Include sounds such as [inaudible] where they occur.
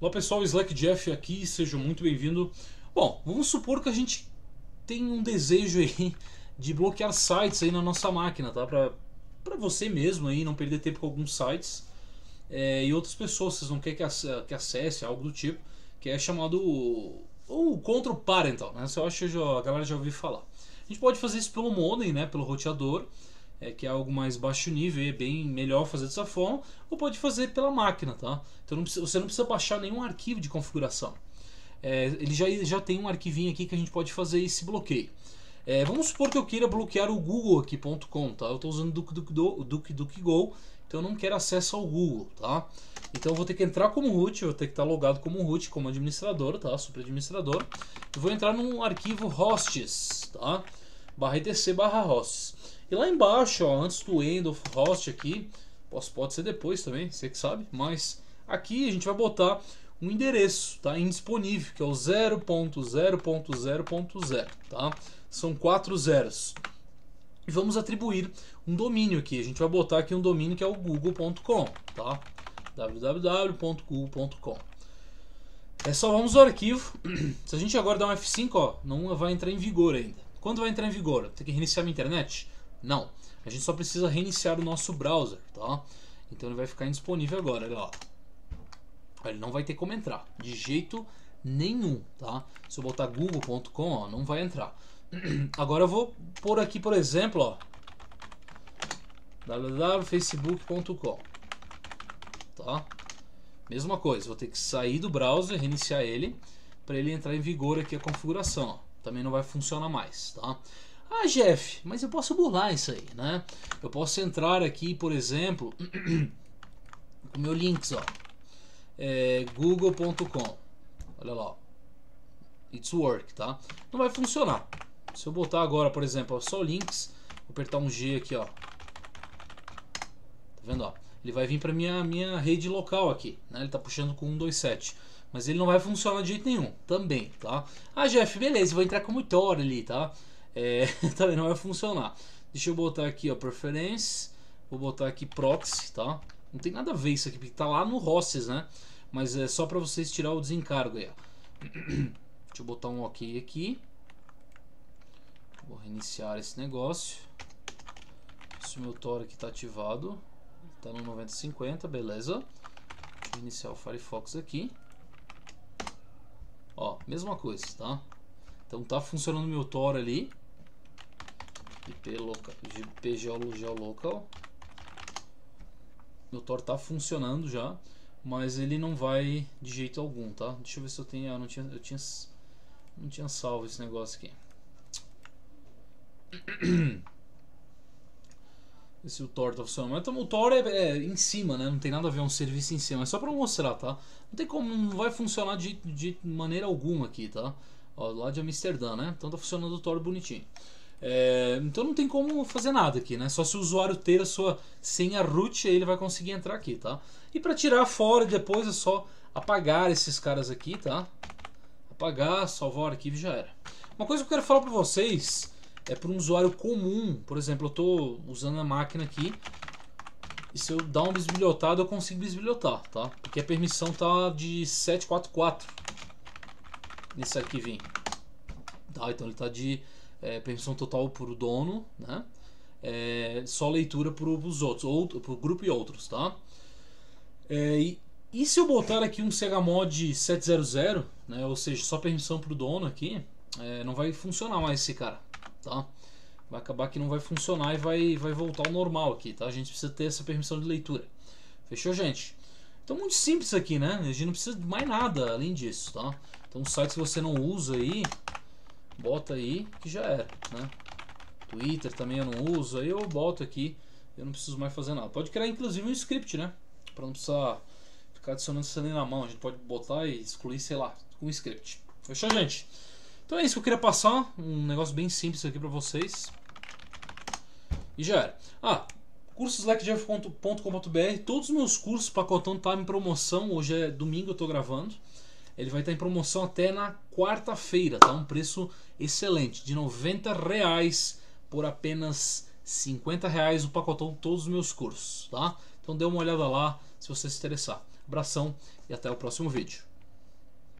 Olá pessoal, Slack Jeff aqui, seja muito bem-vindo. Bom, vamos supor que a gente tem um desejo aí de bloquear sites aí na nossa máquina, tá? Para você mesmo aí não perder tempo com alguns sites é, e outras pessoas, vocês não querem que, que acesse algo do tipo, que é chamado o control parental, né? Eu acho que a galera já ouviu falar. A gente pode fazer isso pelo modem, né? Pelo roteador é, que é algo mais baixo nível, é bem melhor fazer dessa forma, ou pode fazer pela máquina, tá? Então não precisa, você não precisa baixar nenhum arquivo de configuração. É, ele já, já tem um arquivinho aqui que a gente pode fazer esse bloqueio. É, vamos supor que eu queira bloquear o Google aqui.com, tá? Eu estou usando o DuckDuckGo, então eu não quero acesso ao Google, tá? Então eu vou ter que entrar como root, vou ter que estar logado como root, como administrador, tá? Super administrador. Eu vou entrar num arquivo hosts, tá? Barra etc barra hosts. E lá embaixo, ó, antes do end of host aqui, pode ser depois também, você que sabe, mas aqui a gente vai botar um endereço, tá? Indisponível, que é o 0.0.0.0, tá? São quatro zeros. E vamos atribuir um domínio aqui. A gente vai botar aqui um domínio que é o google.com, tá? www.google.com. É só vamos ao arquivo. [clears throat] Se a gente agora dar um F5, ó, não vai entrar em vigor ainda. Quando vai entrar em vigor? Tem que reiniciar a internet? Não. A gente só precisa reiniciar o nosso browser, tá? Então ele vai ficar indisponível agora, olha lá. Ele não vai ter como entrar, de jeito nenhum, tá? Se eu botar google.com, não vai entrar. [clears throat] Agora eu vou pôr aqui, por exemplo, ó, www.facebook.com, tá? Mesma coisa, vou ter que sair do browser, reiniciar ele, para ele entrar em vigor aqui a configuração. Ó. Também não vai funcionar mais, tá? Ah, Jeff, mas eu posso burlar isso aí, né? Eu posso entrar aqui, por exemplo, [clears throat] o meu links, ó. É, google.com. Olha lá. It's work, tá? Não vai funcionar. Se eu botar agora, por exemplo, só links, vou apertar um G aqui, ó. Tá vendo, ó? Ele vai vir para minha minha rede local aqui, né? Ele tá puxando com 127. Mas ele não vai funcionar de jeito nenhum, também, tá? Ah, Jeff, beleza, vou entrar como Tor ali, tá? é, [laughs] também não vai funcionar. Deixa eu botar aqui, ó, preference, vou botar aqui proxy, tá? Não tem nada a ver isso aqui, porque tá lá no Rosses, né? Mas é só para vocês tirar o desencargo aí, ó. [clears throat] Deixa eu botar um OK aqui. Vou reiniciar esse negócio. Se o meu Tor aqui tá ativado, tá no 9050, beleza. Eu iniciar o Firefox aqui. Ó, mesma coisa, tá? Então tá funcionando meu Tor ali. IP local, IP geolocal. Meu Tor tá funcionando já, mas ele não vai de jeito algum, tá? Deixa eu ver se eu tenho, eu não tinha, eu tinha, não tinha salvo esse negócio aqui. [clears throat] Esse o Tor tá funcionando. Mas o Tor é, é, em cima, né? Não tem nada a ver, é um serviço em cima. É só pra mostrar, tá? Não tem como, não vai funcionar de, de maneira alguma aqui, tá? Ó, lá de Amsterdã, né? Então tá funcionando o Tor bonitinho. É, então não tem como fazer nada aqui, né? Só se o usuário ter a sua senha root, aí ele vai conseguir entrar aqui, tá? E para tirar fora depois é só apagar esses caras aqui, tá? Apagar, salvar o arquivo e já era. Uma coisa que eu quero falar para vocês é para um usuário comum, por exemplo, eu estou usando a máquina aqui e se eu dar um bisbilhotado eu consigo bisbilhotar, tá? Porque a permissão tá de 744 nesse arquivinho. Tá? Então ele está de é, permissão total para o dono, né? É, só leitura para os outros, ou para o grupo e outros, tá? É, e, e, se eu botar aqui um chmod 700, né? Ou seja, só permissão para o dono aqui, é, não vai funcionar mais esse cara, tá? Vai acabar que não vai funcionar e vai, vai voltar ao normal aqui, tá? A gente precisa ter essa permissão de leitura. Fechou, gente? Então muito simples aqui, né? A gente não precisa de mais nada além disso, tá? Então sites que você não usa aí, bota aí que já era, né? Twitter também eu não uso, aí eu boto aqui, eu não preciso mais fazer nada. Pode criar inclusive um script, né? Para não precisar ficar adicionando isso ali na mão, a gente pode botar e excluir, sei lá, com um script. Fechou, gente? Então é isso que eu queria passar, um negócio bem simples aqui para vocês. E já era. Ah, cursoslackjeff.com.br, todos os meus cursos, pacotão tá em promoção, hoje é domingo, eu tô gravando. Ele vai estar em promoção até na quarta-feira, tá? Um preço excelente, de 90 reais por apenas 50 reais o pacotão todos os meus cursos, tá? Então dê uma olhada lá se você se interessar. Abração e até o próximo vídeo.